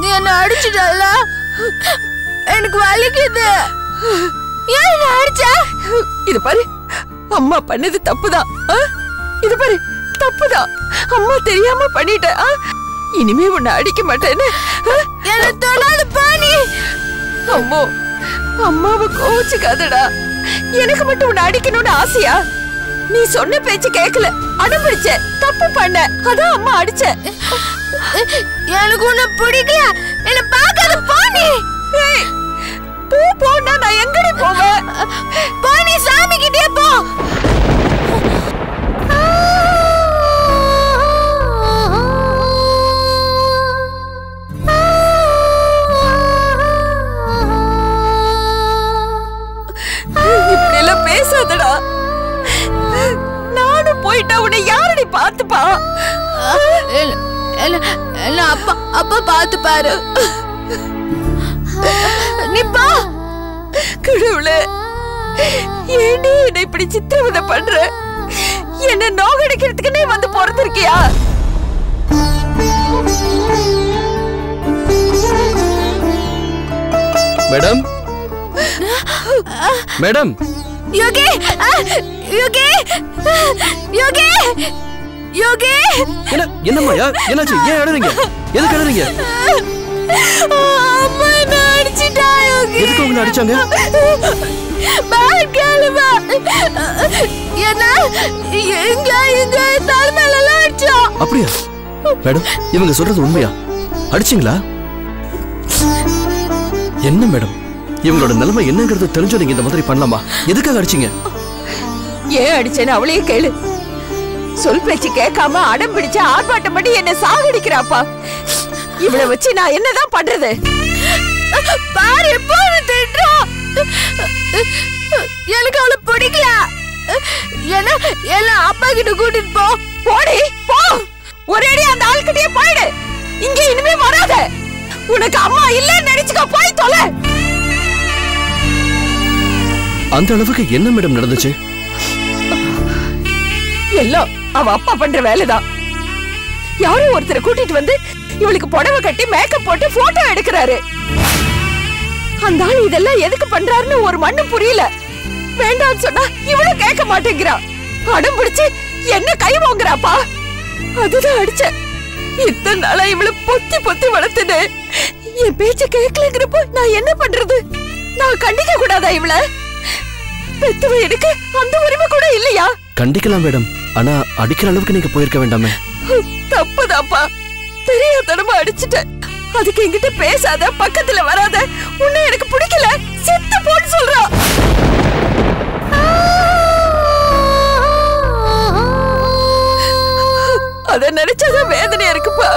நீ என்ன அடிச்சிட்டல எனக்கு வலிக்குது. ஏன் என்ன அடிச்ச? இது பாரு அம்மா பண்ணது தப்புதான்? இது பாரு தப்புதான் அம்மா தெரியாம பண்ணிட்ட? இனிமே உன்னை அடிக்க மாட்டேன்னு? என்ன தொடாது பாணி. அம்மோ அம்மாவை கோச்சுக்காதடா எனக்கு மட்டும் உன்னை அடிக்கணும்னு ஆசையா? நீ சொன்ன பேச்சு கேட்கல அடம்பிடிச்ச தப்பு பண்ண அதான் அம்மா அடிச்ச. எனக்கு உன்னை பிடிக்கல. என்ன பார்க்காத பாணி என்ன நோகடிக்கிறதுக்குன்னே வந்து பிறந்திருக்கியா மேடம்? மேடம்? யோகி யோகி யோகி யோகி. என்ன என்னம்மாயா என்னாச்சு? ஏன் அழுறீங்க? எதுக்கு அழுறீங்க? அம்மா என்ன அடிச்சிட்டா யோகி? எதுக்கு உங்களை அடிச்சாங்க? பேட் கேளுமா. என்ன? எங்க எங்க? தலைமையில எல்லாம் அடிச்சா அப்படியா? மேடம் இவங்க சொல்றது உண்மையா? அடிச்சிங்களா? என்ன மேடம்? இவங்களோட நிலைமை என்னங்கிறது தெரிஞ்சு நீங்க இந்த மாதிரி பண்ணலாமா? எதுக்காக அடிச்சீங்க? ஏன் அடிச்சேன்னு அவளையே கேளு. சொல் பேச்சு கேட்காம அடம் பிடிச்சு ஆர்ப்பாட்டம் பண்ணி என்ன சாகடிக்கிறாப்பா. இவளை வச்சு நான் என்னதான் பண்றது? பாரு எப்போ எனக்கு அவளை பிடிக்கல. என்ன? எல்லாம் அப்பா கிட்ட கூட்டிட்டு போ. போடி போ. ஒரேடி அந்த ஆள்கிட்டயே போயிடு. இங்க இனிமே வராத. உனக்கு அம்மா இல்லன்னு நினைச்சுக்க போய் தொலை. அந்த அளவுக்கு என்ன மேடம் நடந்துச்சு? எல்லாம் அவ அப்பா பண்ற வேலைதான். யாரோ ஒருத்தரை கூட்டிட்டு வந்து இவளுக்கு புடவை கட்டி மேக்கப் போட்டு போட்டோ எடுக்கிறாரு. அந்த ஆள் இதெல்லாம் எதுக்கு பண்றாருன்னு ஒரு மண்ணு புரியல. வேண்டாம்னு சொன்னா இவளும் கேட்க மாட்டேங்கிறா. அடம் பிடிச்சு என்ன கை வாங்குறாப்பா? அதுதான் அடிச்ச இத்தனை நாளா இவளை பொத்தி பொத்தி வளர்த்துனு என் பேச்ச கேட்கலங்கிறப்போ நான் என்ன பண்றது? நான் கண்டிக்க கூடாதா இவள? பெத்துவ எனக்கு அந்த உரிமை கூட இல்லையா? கண்டிக்கலாம் மேடம். ஆனா அடிக்கிற அளவுக்கு நீங்க போயிருக்க வேண்டாமே. தப்புதாப்பா. தெரியாதனமா அடிச்சிட்டேன். அதுக்கு என்கிட்ட பேசாத பக்கத்துல வராத. உன்னை எனக்கு பிடிக்கல. செத்து போன்னு சொல்றா. அத நினைச்சாதான் வேதனையா இருக்குப்பா.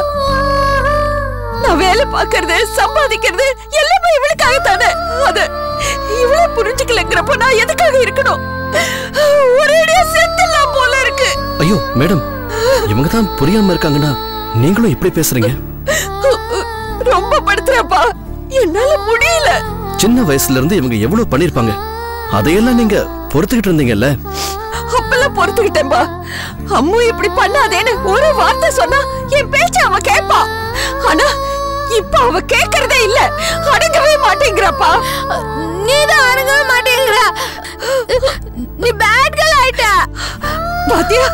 நான் வேலை பார்க்கறது சம்பாதிக்கிறது எல்லாமே இவளுக்காக தானே அத இவளே புரிஞ்சுக்கலங்கிறப்ப நான் எதுக்காக இருக்கணும்? ஒரேடியா செத்துலாம் போல இருக்கு. ஐயோ மேடம் இவங்க தான் புரியாம இருக்காங்கன்னா நீங்களும் இப்படி பேசுறீங்க? ரொம்ப படுத்துறப்பா என்னால முடியல. சின்ன வயசுல இருந்து இவங்க எவ்வளவு பண்ணிருப்பாங்க? அதையெல்லாம் நீங்க பொறுத்துக்கிட்டு இருந்தீங்கல்ல? அப்பெல்லாம் பொறுத்துக்கிட்டேன்பா. அம்மு இப்படி பண்ணாதேன்னு ஒரு வார்த்தை சொன்னா என் பேச்ச அவ கேப்பா ஆனா இப்ப அவ கேக்குறதே இல்ல. அடங்கவே மாட்டேங்கிறப்பா. நீதான் அடங்கவே மாட்டேங்கிற. நீ பேட் கேர்ள் ஆயிட்ட. பாத்தியா?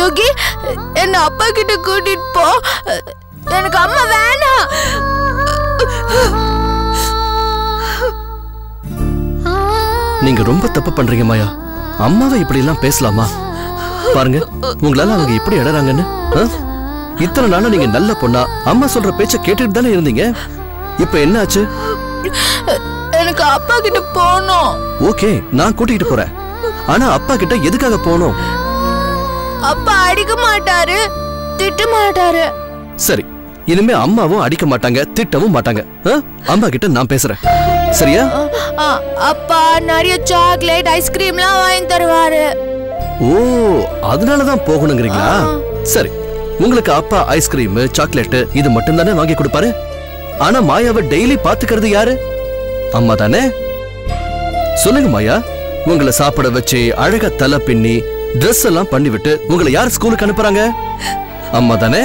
யோகி என்ன அப்பா கிட்ட கூட்டிட்டு போ. எனக்கு அம்மா வேணாம். நீங்க ரொம்ப தப்பு பண்றீங்க மாயா. அம்மாவை இப்படி எல்லாம் பேசலாமா? பாருங்க உங்களால அவங்க இப்படி இடறாங்கன்னு? இத்தனை நாளா நீங்க நல்ல பொண்ணா அம்மா சொல்ற பேச்ச கேட்டுட்டு தானே இருந்தீங்க? இப்ப என்ன ஆச்சு எனக்கு அப்பா கிட்ட போகணும். ஓகே நான் கூட்டிட்டு போறேன். ஆனா அப்பா கிட்ட எதுக்காக போகணும்? அப்பா அடிக்க மாட்டாரு திட்ட மாட்டாரு. சரி இனிமே அம்மாவும் அடிக்க மாட்டாங்க திட்டவும் மாட்டாங்க? அம்மா கிட்ட நான் பேசுறேன். சரியா? அப்பா நிறைய சாக்லேட் ஐஸ்கிரீம்லாம் வாங்கி தருவாரு. ஓ அதனாலதான் போகணுங்கிறீங்களா? சரி உங்களுக்கு அப்பா ஐஸ்கிரீம் சாக்லேட் இது மட்டும் தானே வாங்கி கொடுப்பாரு? ஆனா மாயாவை டெய்லி பாத்துக்கிறது யாரு? அம்மா தானே? சொல்லுங்க மாயா உங்களை சாப்பிட வச்சு அழகா தலை பின்னி Dress எல்லாம் பண்ணி விட்டு உங்களை யார் ஸ்கூலுக்கு அனுப்புறாங்க? அம்மா தானே?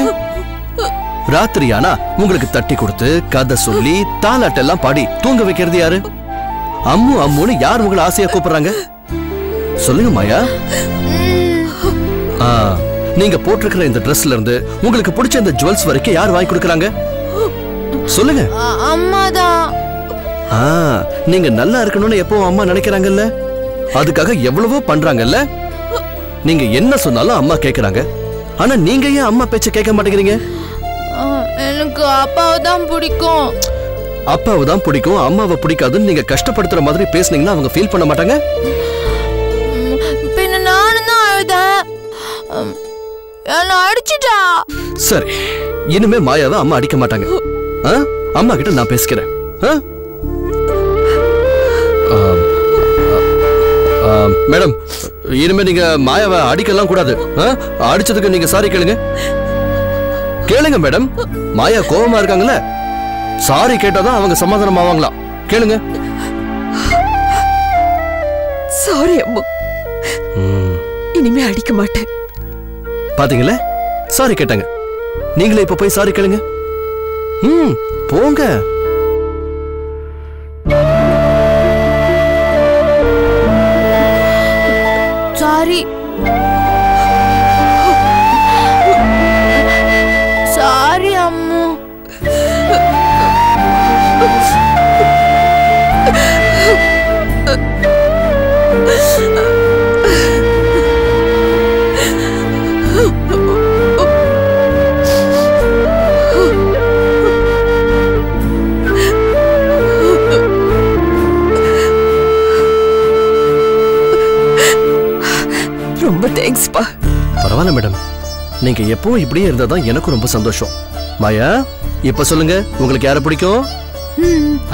ராத்திரி ஆனா உங்களுக்கு தட்டி கொடுத்து கதை சொல்லி தாலாட்டெல்லாம் பாடி தூங்க வைக்கிறது யாரு? அம்மு அம்முன்னு யார் உங்களை ஆசையா கூப்பிடுறாங்க? சொல்லுங்க மாயா. ஆ, நீங்க போட்டிருக்கிற இந்த ட்ரெஸ்ல இருந்து உங்களுக்கு பிடிச்ச இந்த ஜுவல்ஸ் வரைக்கும் யார் வாங்கி கொடுக்கறாங்க? சொல்லுங்க. அம்மாதான் ஆ, நீங்க நல்லா இருக்கணும்னு எப்பவும் அம்மா நினைக்கிறாங்கல்ல? அதுக்காக எவ்வளவோ பண்றாங்கல்ல? நீங்க என்ன சொன்னாலும் அம்மா கேக்குறாங்க. ஆனா நீங்க ஏன் அம்மா பேச்ச கேட்க மாட்டேங்கிறீங்க? எனக்கு அப்பாவை தான் பிடிக்கும். அப்பாவை தான் பிடிக்கும் அம்மாவை பிடிக்காதுன்னு நீங்க கஷ்டப்படுத்துற மாதிரி பேசுனீங்கன்னா அவங்க ஃபீல் பண்ண மாட்டாங்க? பின்ன நானும் தான் அழுதேன். என்னை அடிச்சிட்டா? சரி இனிமே மாயாவை அம்மா அடிக்க மாட்டாங்க? அம்மா கிட்ட நான் பேசிக்கிறேன். மேடம் இனிமே நீங்க மாயாவை அடிக்கலாம் கூடாது? அடிச்சதுக்கு நீங்க சாரி கேளுங்க. கேளுங்க மேடம். மாயா கோவமா இருக்காங்கல்ல? சாரி கேட்டாதான் அவங்க சமாதானம் ஆவாங்களாம் கேளுங்க. சாரி அம்மு. இனிமே அடிக்க மாட்டேன். பாத்தீங்களே? சாரி கேட்டாங்க. நீங்களே இப்ப போய் சாரி கேளுங்க. ம் போங்க. நீங்க எப்பவும் இப்படியே இருந்தா தான் எனக்கும் ரொம்ப சந்தோஷம். மாயா இப்ப சொல்லுங்க உங்களுக்கு யாரை பிடிக்கும்?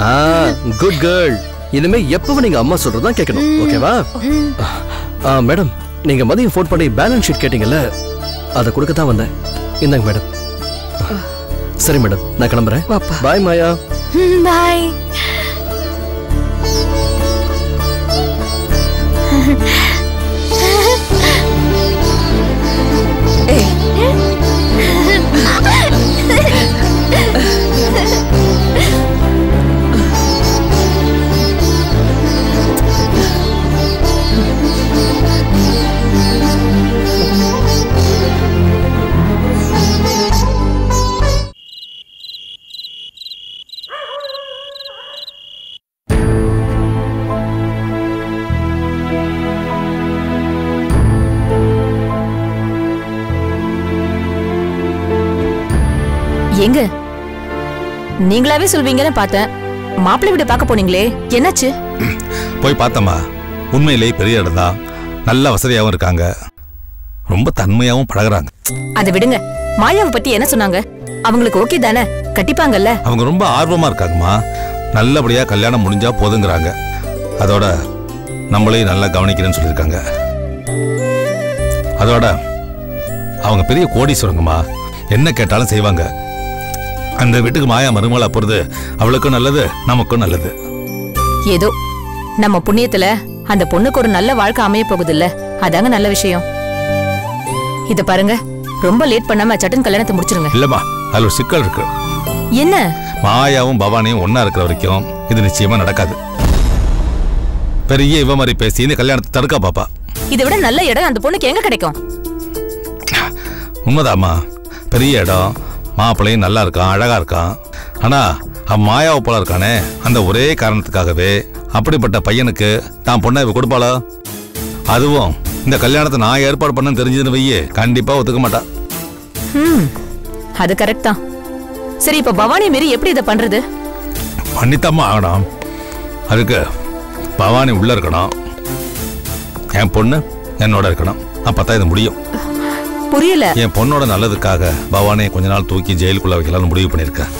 ஆ குட் கேர்ள் இனிமே எப்பவும் நீங்க அம்மா சொல்றதான் கேட்கணும் ஓகேவா? மேடம் நீங்க மதியம் ஃபோன் பண்ணி பேலன்ஸ் ஷீட் கேட்டீங்கல்ல அதை கொடுக்க தான் வந்தேன். இந்தாங்க மேடம். சரி மேடம் நான் கிளம்புறேன். பாய் மாயா. பாய் ஏய் நீங்களாவே சொல்வீங்கன்னு பார்த்தேன். மாப்பிள்ளை வீடு பார்க்க போனீங்களே என்னாச்சு? போய் பார்த்தம்மா. உண்மையிலேயே பெரிய இடம் தான் நல்ல வசதியாகவும் இருக்காங்க. ரொம்ப தன்மையாகவும் பழகுறாங்க. அதை விடுங்க. மாயாவை பத்தி என்ன சொன்னாங்க? அவங்களுக்கு ஓகே தானே? கட்டிப்பாங்கல்ல? அவங்க ரொம்ப ஆர்வமா இருக்காங்கம்மா. நல்லபடியா கல்யாணம் முடிஞ்சா போதுங்கிறாங்க. அதோட நம்மளையும் நல்லா கவனிக்கிறேன்னு சொல்லியிருக்காங்க. அதோட அவங்க பெரிய கோடீஸ்வரங்கம்மா. என்ன கேட்டாலும் செய்வாங்க. அந்த வீட்டுக்கு மாயா மருமகளா போறது அவளுக்கும் நல்லது நமக்கும் நல்லது. ஏதோ நம்ம புண்ணியத்துல அந்த பொண்ணுக்கு ஒரு நல்ல வாழ்க்கை அமைய போகுது இல்ல அதாங்க நல்ல விஷயம். இத பாருங்க ரொம்ப லேட் பண்ணாம சட்டன் கல்யாணத்தை முடிச்சிருங்க. இல்லம்மா அதுல ஒரு சிக்கல் இருக்கு. என்ன? மாயாவும் பவானியும் ஒண்ணா இருக்கிற வரைக்கும் இது நிச்சயமா நடக்காது. பெரிய இவ மாதிரி பேசி இந்த கல்யாணத்தை தடுக்க பாப்பா. இதை விட நல்ல இடம் அந்த பொண்ணுக்கு எங்க கிடைக்கும்? உண்மைதாம்மா. பெரிய இடம் மாப்பிள்ளையும் நல்லா இருக்கான் அழகா இருக்கான். ஆனா அவன் மாயாவை போல இருக்கானே அந்த ஒரே காரணத்துக்காகவே அப்படிப்பட்ட பையனுக்கு தான் பொண்ணை இவ கொடுப்பாளா? அதுவும் இந்த கல்யாணத்தை நான் ஏற்பாடு பண்ண தெரிஞ்சதுன்னு வையே கண்டிப்பா ஒத்துக்க மாட்டா. ம் அது கரெக்ட் தான். சரி இப்ப பவானி மீறி எப்படி இதை பண்றது? பண்ணித்தாம்மா ஆகணும். அதுக்கு பவானி உள்ள இருக்கணும். என் பொண்ணு என்னோட இருக்கணும். அப்பதான் இது முடியும். புரியல. என் பொண்ணோட நல்லதுக்காக பவானியை கொஞ்ச நாள் தூக்கி ஜெயிலுக்குள்ள வைக்கலாம்னு முடிவு பண்ணியிருக்கேன்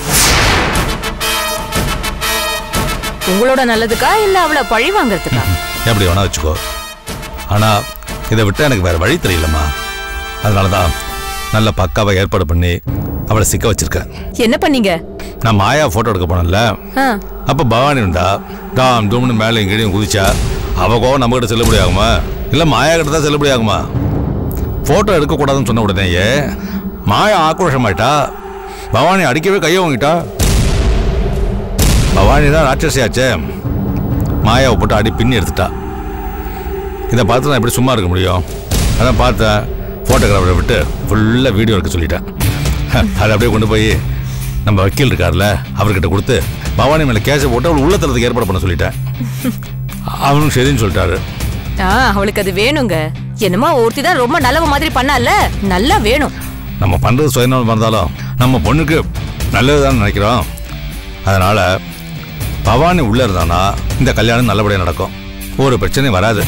உங்களோட நல்லதுக்கா இல்ல அவளை பழி வாங்குறதுக்கா? எப்படி வேணா வச்சுக்கோ. ஆனா இதை விட்டு எனக்கு வேற வழி தெரியலம்மா. அதனால தான் நல்ல பக்காவை ஏற்பாடு பண்ணி அவளை சிக்க வச்சிருக்கேன். என்ன பண்ணீங்க? நான் மாயா போட்டோ எடுக்க போனேன்ல. அப்ப பவானி இருந்தா டாம் டூம்னு மேலே எங்கேயும் குதிச்சா அவ கோவம் நம்ம கிட்ட செல்லுபடி ஆகுமா இல்ல மாயா கிட்ட தான் செல்லுபடி ஆகுமா ஃபோட்டோ எடுக்கக்கூடாதுன்னு சொன்ன உடனேயே மாயா ஆக்ரோஷமாயிட்டா. பவானி அடிக்கவே கையை வாங்கிட்டா. பவானி தான் ராட்சசியாச்சே. மாயாவை போட்டு அடி பின்னி எடுத்துட்டா. இதை பார்த்து நான் எப்படி சும்மா இருக்க முடியும். அதான் பார்த்தேன். ஃபோட்டோகிராஃபரை விட்டு ஃபுல்லாக வீடியோ எடுக்க சொல்லிட்டேன். அதை அப்படியே கொண்டு போய் நம்ம வக்கீல் இருக்கார்ல அவர்கிட்ட கொடுத்து பவானி மேலே கேஸை போட்டு அவள் உள்ள தரத்துக்கு ஏற்பாடு பண்ண சொல்லிட்டேன். அவனும் சரின்னு சொல்லிட்டாரு. அவளுக்கு அது வேணுங்க. என்னமோ ஒருத்தி தான் ரொம்ப நல்லவ மாதிரி பண்ணால நல்லா வேணும். நம்ம பண்ணுறது சுயநலம் இருந்தாலும் நம்ம பொண்ணுக்கு நல்லதுதான் நினைக்கிறோம். அதனால பவானி உள்ள இருந்தானா இந்த கல்யாணம் நல்லபடியாக நடக்கும். ஒரு பிரச்சனையும் வராது.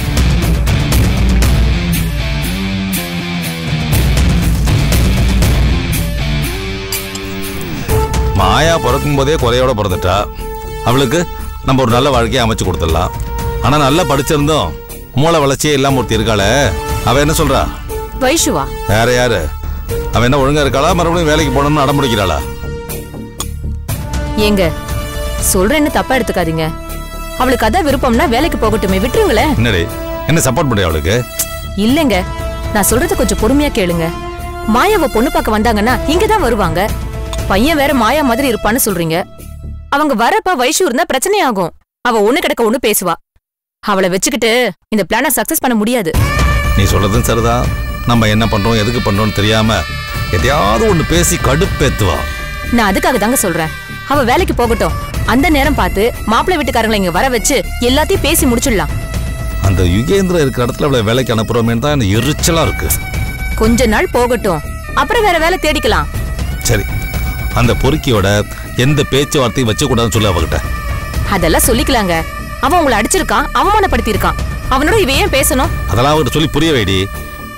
மாயா பிறக்கும் போதே குறையோட பிறந்துட்டா அவளுக்கு நம்ம ஒரு நல்ல வாழ்க்கையை அமைச்சு கொடுத்துடலாம். ஆனால் நல்லா படிச்சிருந்தோம் மூளை வளர்ச்சியே இல்லாம ஒருத்தி இருக்காளே. அவ என்ன சொல்றா? வைஷுவா? வேற யாரு? அவன் என்ன ஒழுங்கா இருக்காளா? மறுபடியும் வேலைக்கு போகணும்னு அடம் பிடிக்கிறாளா ஏங்க சொல்றேன்னு தப்பா எடுத்துக்காதீங்க. அவளுக்கு அதான் விருப்பம்னா வேலைக்கு போகட்டுமே விட்டுருங்களேன் என்னடி? என்ன சப்போர்ட் பண்ணி அவளுக்கு? இல்லைங்க நான் சொல்றது கொஞ்சம் பொறுமையா கேளுங்க. மாயாவை பொண்ணு பார்க்க வந்தாங்கன்னா இங்க தான் வருவாங்க. பையன் வேற மாயா மாதிரி இருப்பான்னு சொல்றீங்க. அவங்க வரப்ப வைஷு இருந்தா பிரச்சனை ஆகும் அவ ஒண்ணு கிடக்க ஒண்ணு பேசுவா. அவளை வச்சுக்கிட்டு இந்த பிளான சக்சஸ் பண்ண முடியாது. நீ சொல்றதும் சரிதான் நம்ம என்ன பண்றோம் எதுக்கு பண்றோம்னு தெரியாம எதையாவது ஒண்ணு பேசி கடுப்பேத்துவா. நான் அதுக்காக தாங்க சொல்றேன். அவ வேலைக்கு போகட்டும். அந்த நேரம் பார்த்து மாப்பிள்ளை வீட்டுக்காரங்களை இங்க வர வச்சு எல்லாத்தையும் பேசி முடிச்சிடலாம். அந்த யுகேந்திரா இருக்கிற இடத்துல அவளை வேலைக்கு அனுப்புறோமேன்னு தான் எரிச்சலா இருக்கு. கொஞ்ச நாள் போகட்டும். அப்புறம் வேற வேலை தேடிக்கலாம். சரி. அந்த பொறுக்கியோட எந்த பேச்சுவார்த்தையும் வச்சுக்கூடாதுன்னு சொல்லு அவகிட்ட. அதெல்லாம் சொல்லிக்கலாங்க. அவன் உங்களை அடிச்சிருக்கான் அவமானப்படுத்தி இருக்கான் அவனோட இவ ஏன் பேசணும்? அதெல்லாம் அவகிட்ட சொல்லி புரிய வைடி.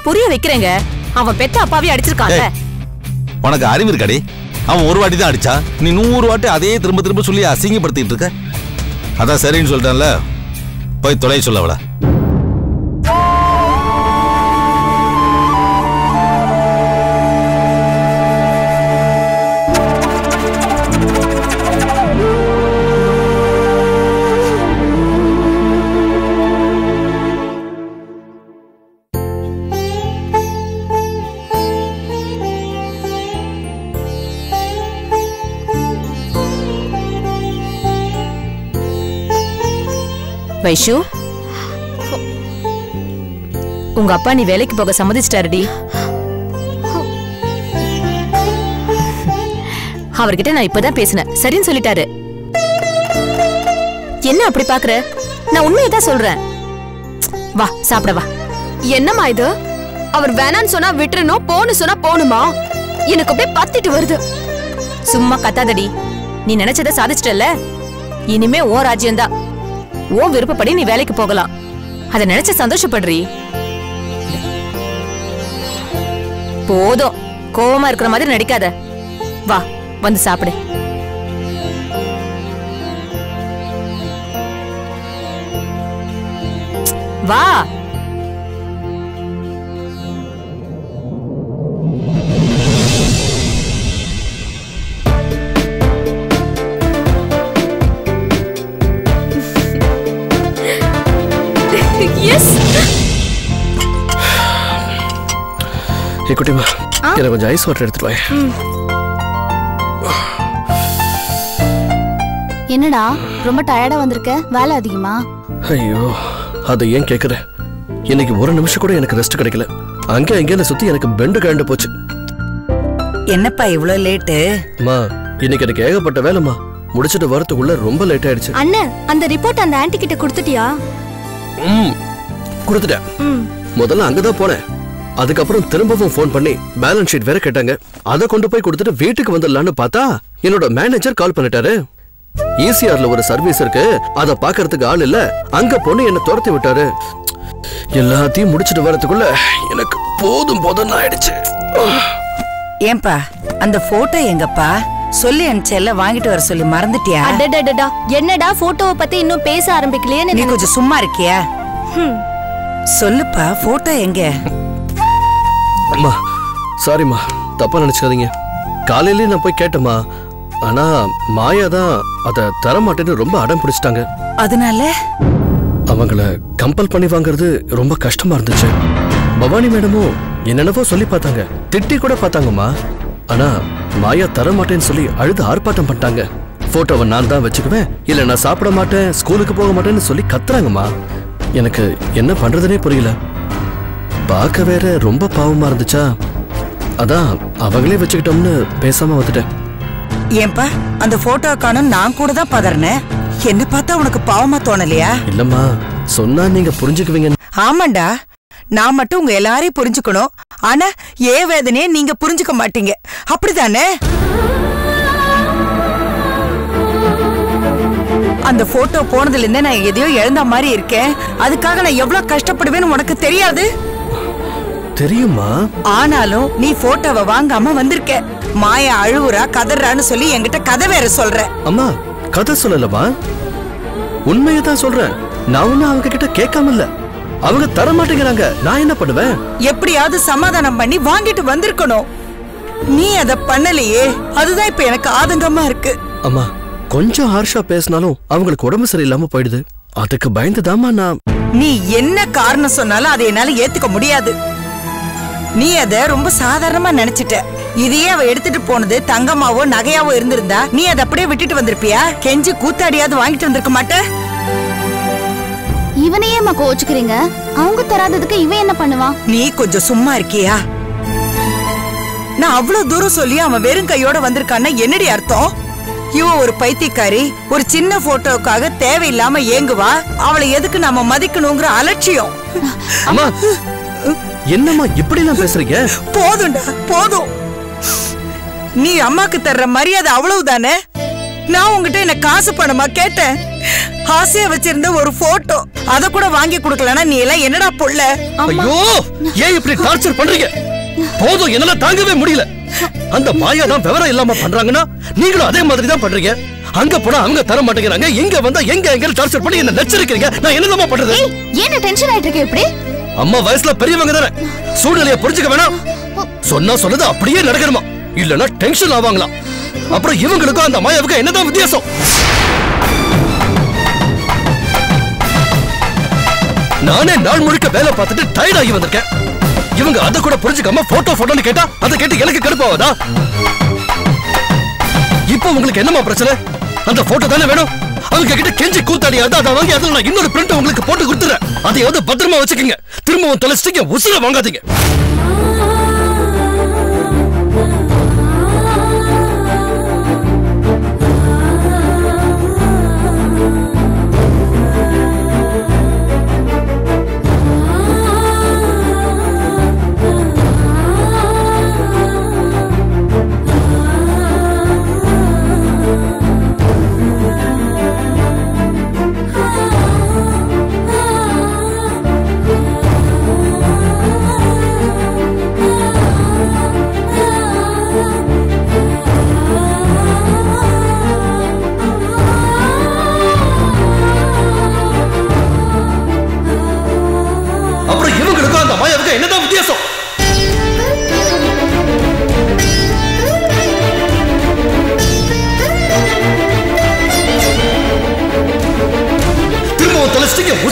புரிய வைக்கிறேங்க. அவன் பெத்த அப்பாவே அடிச்சிருக்கான்ல. ஏய். உனக்கு அறிவு இருக்காடி. அவன் ஒரு வாட்டி தான் அடிச்சா நீ நூறு வாட்டி அதே திரும்ப திரும்ப சொல்லி அசிங்கப்படுத்திட்டு இருக்க. அதான் சரின்னு சொல்லிட்டேன்ல. போய் தொலை சொல்ல அவளை. வைஷு? உங்க அப்பா நீ வேலைக்கு போக சம்மதிச்சிட்டாருடி. அவர்கிட்ட நான் இப்பதான் பேசினேன். சரின்னு சொல்லிட்டாரு. என்ன அப்படி பாக்குற? நான் உண்மையை தான் சொல்றேன். வா சாப்பிட வா. என்னம்மா இது? அவர் வேணான்னு சொன்னா விட்டுறணும் போன்னு சொன்னா போணுமா? எனக்கு அப்படியே பத்திட்டு வருது. சும்மா கத்தாதடி. நீ நினைச்சத சாதிச்சிட்டல்ல? இனிமே ஓ ராஜ்யம்தான். உன் விருப்பப்படி நீ வேலைக்கு போகலாம். அத நினைச்சு சந்தோஷப்படுறி. போதும். கோவமா இருக்கிற மாதிரி நடிக்காத. வா வந்து சாப்பிடு. வா. குட்டிமா எனக்கு கொஞ்சம் ஐஸ் வாட்டர் எடுத்துட்டு வாங்க என்னடா ரொம்ப டயர்டா வந்திருக்க? வேலை அதிகமா? ஐயோ அதை ஏன் கேக்குற? இன்னைக்கு ஒரு நிமிஷம் கூட எனக்கு ரெஸ்ட் கிடைக்கல. அங்க இங்கேன்னு சுத்தி எனக்கு பெண்டு கழண்டு போச்சு. என்னப்பா இவ்ளோ லேட்டு அம்மா இன்னைக்கு எனக்கு ஏகப்பட்ட வேலைம்மா. முடிச்சிட்டு வரதுக்குள்ள ரொம்ப லேட் ஆயிடுச்சு. அண்ணன் அந்த ரிப்போர்ட் அந்த ஆன்ட்டி கிட்ட கொடுத்துட்டியா? ம் கொடுத்துட்டேன். முதல்ல அங்கதான் போனேன். அதுக்கப்புறம் திரும்பவும் ஃபோன் பண்ணி பேலன்ஸ் ஷீட் வேற கேட்டாங்க. அதை கொண்டு போய் கொடுத்துட்டு வீட்டுக்கு வந்துடலான்னு பார்த்தா என்னோட மேனேஜர் கால் பண்ணிட்டாரு. ஈசிஆர்ல ஒரு சர்வீஸ் இருக்கு. அத பாக்குறதுக்கு ஆள் இல்ல. அங்க பொண்ணு என்ன துரத்தி விட்டாரு. எல்லாத்தையும் முடிச்சிட்டு வரதுக்குள்ள எனக்கு போதும் போதும்னு ஆயிடுச்சு. ஏன்பா அந்த போட்டோ எங்கப்பா? சொல்லி அனுப்பிச்சல வாங்கிட்டு வர சொல்லி மறந்துட்டியா? அடடடடா என்னடா போட்டோவை பத்தி இன்னும் பேச ஆரம்பிக்கலையேன்னு நீ. கொஞ்சம் சும்மா இருக்கியா? சொல்லுப்பா போட்டோ எங்க? அம்மா சாரிம்மா தப்பா நினைச்சுக்காதீங்க. காலையிலேயே நான் போய் கேட்டேம்மா. ஆனா மாயா தான் அதை தர மாட்டேன்னு ரொம்ப அடம் பிடிச்சிட்டாங்க. அதனால? அவங்கள கம்பல் பண்ணி வாங்குறது ரொம்ப கஷ்டமா இருந்துச்சு. பவானி மேடமும் என்னென்னவோ சொல்லி பார்த்தாங்க. திட்டி கூட பார்த்தாங்கம்மா. ஆனா மாயா தர மாட்டேன்னு சொல்லி அழுது ஆர்ப்பாட்டம் பண்ணிட்டாங்க. போட்டோவை நான் தான் வச்சுக்குவேன். இல்ல நான் சாப்பிட மாட்டேன் ஸ்கூலுக்கு போக மாட்டேன்னு சொல்லி கத்துறாங்கம்மா. எனக்கு என்ன பண்றதுனே புரியல. பார்க்க வேற ரொம்ப பாவமா இருந்துச்சா? அதான் அவங்களே வச்சுக்கிட்டோம்னு பேசாம வந்துட்டேன். ஏன்பா அந்த போட்டோ காணும் நான் கூட தான் பதறினேன் என்ன பார்த்தா உனக்கு பாவமா தோணலையா? இல்லம்மா சொன்னா நீங்க புரிஞ்சுக்குவீங்க ஆமாண்டா நான் மட்டும் உங்க எல்லாரையும் புரிஞ்சுக்கணும். ஆனா ஏ வேதனையே நீங்க புரிஞ்சுக்க மாட்டீங்க. அப்படிதானே? அந்த போட்டோ போனதுல இருந்தே நான் எதையோ இழந்த மாதிரி இருக்கேன். அதுக்காக நான் எவ்வளவு கஷ்டப்படுவேன்னு உனக்கு தெரியாது? தெரியுமா? ஆனாலும் நீ போட்டோவை வாங்காம வந்திருக்க. மாயா அழுவுறா கதறான்னு சொல்லி என்கிட்ட கதை வேற சொல்ற. அம்மா கதை சொல்லலமா உண்மையை தான் சொல்றேன். நான் ஒன்னும் அவங்க கிட்ட கேட்காம இல்ல அவங்க தர மாட்டேங்கிறாங்க நான் என்ன பண்ணுவேன்? எப்படியாவது சமாதானம் பண்ணி வாங்கிட்டு வந்திருக்கணும். நீ அத பண்ணலையே. அதுதான் இப்ப எனக்கு ஆதங்கமா இருக்கு. அம்மா கொஞ்சம் ஹார்ஷா பேசினாலும் அவங்களுக்கு உடம்பு சரியில்லாம போயிடுது. அதுக்கு பயந்துதாம்மா நான் நீ என்ன காரணம் சொன்னாலும் அதை என்னால ஏத்துக்க முடியாது. நீ அத ரொம்ப சாதாரணமா நினைச்சிட்ட. இதையே அவ எடுத்துட்டு போனது தங்கமாவோ நகையாவோ இருந்திருந்தா நீ அதை அப்படியே விட்டுட்டு வந்திருப்பியா? கெஞ்சி கூத்தாடியாவது வாங்கிட்டு வந்திருக்க மாட்ட? இவனையே அம்மா கோச்சுக்கிறீங்க அவங்க தராததுக்கு இவன் என்ன பண்ணுவான் நீ கொஞ்சம் சும்மா இருக்கியா? நான் அவ்வளவு தூரம் சொல்லி அவன் வெறும் கையோட வந்திருக்கான்னா என்னடி அர்த்தம்? இவ ஒரு பைத்தியக்காரி ஒரு சின்ன போட்டோவுக்காக தேவையில்லாம ஏங்குவா? அவளை எதுக்கு நாம மதிக்கணுங்கிற அலட்சியம். அம்மா! என்னம்மா இப்படி எல்லாம் பேசுறீங்க? போதும்டா போதும். நீ அம்மாக்கு தர்ற மரியாதை அவ்வளவுதானே? நான் உங்ககிட்ட என்ன காசு பணமா கேட்டேன்? ஆசையா வச்சிருந்த ஒரு போட்டோ அத கூட வாங்கி கொடுக்கலனா நீ எல்லாம் என்னடா புள்ள? ஐயோ ஏன் இப்படி டார்ச்சர் பண்றீங்க? போதும் என்னால தாங்கவே முடியல. அந்த மாயா தான் விவரம் இல்லாம பண்றாங்கன்னா நீங்களும் அதே மாதிரி தான் பண்றீங்க. அங்க போனா அவங்க தர மாட்டேங்கிறாங்க எங்க வந்தா எங்க எங்க டார்ச்சர் பண்ணி என்ன நச்சரிக்கிறீங்க. நான் என்னதாம்மா பண்றது? ஏன் டென்ஷன் ஆயிட்டு இருக்க இப்படி? அம்மா வயசுல பெரியவங்க தானே? சூழ்நிலைய புரிஞ்சுக்க வேணாம். சொன்னா சொன்னது அப்படியே நடக்கணுமா? இல்லனா டென்ஷன் ஆவாங்களாம் அப்புறம் இவங்களுக்கும் அந்த மாயாவுக்கும் என்னதான் வித்தியாசம்? நானே நாள் முழுக்க வேலை பார்த்துட்டு டயர்ட் ஆகி வந்திருக்கேன். இவங்க அத கூட புரிஞ்சுக்காம போட்டோ போட்டோன்னு கேட்டா அதை கேட்டு எனக்கு கடுப்பாவதா இப்போ உங்களுக்கு என்னமா பிரச்சனை? அந்த போட்டோ தானே வேணும்? அவங்க கிட்ட கெஞ்சி கூத்தாடி அதை வாங்கி அதில் நான் இன்னொரு பிரிண்ட் உங்களுக்கு போட்டு கொடுத்துறேன். வந்து பத்திரமா வச்சுக்கோங்க. திரும்பவும் தொலைச்சிட்டு உசுர வாங்காதீங்க. தொலைச்சிட்டீங்க